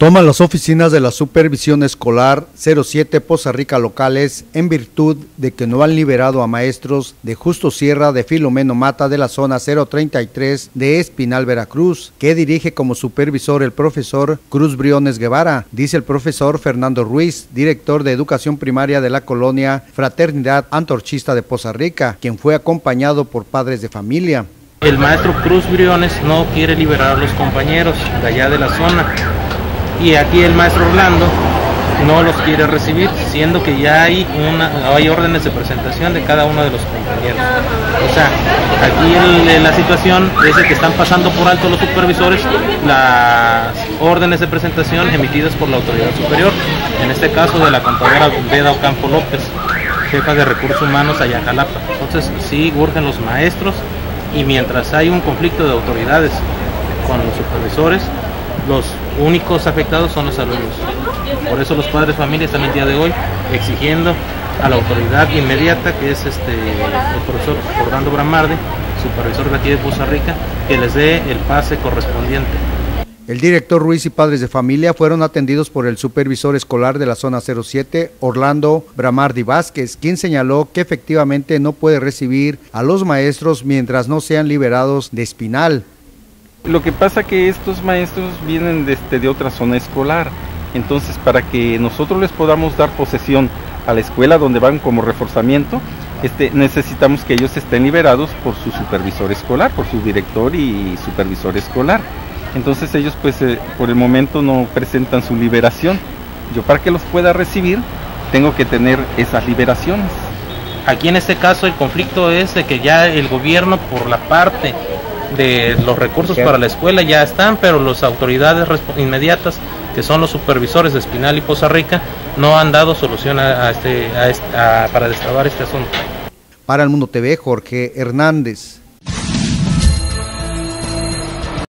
Toman las oficinas de la Supervisión Escolar 07 Poza Rica locales en virtud de que no han liberado a maestros de Justo Sierra de Filomeno Mata de la zona 033 de Espinal, Veracruz, que dirige como supervisor el profesor Cruz Briones Guevara, dice el profesor Fernando Ruiz, director de Educación Primaria de la colonia Fraternidad Antorchista de Poza Rica, quien fue acompañado por padres de familia. El maestro Cruz Briones no quiere liberar a los compañeros de allá de la zona y aquí el maestro Orlando no los quiere recibir, siendo que ya hay una, hay órdenes de presentación de cada uno de los compañeros. O sea, aquí la situación es de que están pasando por alto los supervisores las órdenes de presentación emitidas por la autoridad superior, en este caso de la contadora Beda Ocampo López, jefa de recursos humanos allá en Jalapa. Entonces sí urgen los maestros y mientras hay un conflicto de autoridades con los supervisores, los únicos afectados son los alumnos. Por eso los padres de familia están el día de hoy exigiendo a la autoridad inmediata, que es este, el profesor Orlando Bramarde, supervisor de aquí de Poza Rica, que les dé el pase correspondiente. El director Ruiz y padres de familia fueron atendidos por el supervisor escolar de la zona 07, Orlando Bramardi Vázquez, quien señaló que efectivamente no puede recibir a los maestros mientras no sean liberados de Espinal. Lo que pasa que estos maestros vienen de, este, de otra zona escolar, entonces para que nosotros les podamos dar posesión a la escuela donde van como reforzamiento, este, necesitamos que ellos estén liberados por su supervisor escolar, por su director y supervisor escolar. Entonces ellos pues eh, por el momento no presentan su liberación. Yo para que los pueda recibir tengo que tener esas liberaciones. Aquí en este caso el conflicto es de que ya el gobierno por la parte de los recursos para la escuela ya están, pero las autoridades inmediatas, que son los supervisores de Espinal y Poza Rica, no han dado solución a, este, a para destrabar este asunto. Para el Mundo TV, Jorge Hernández.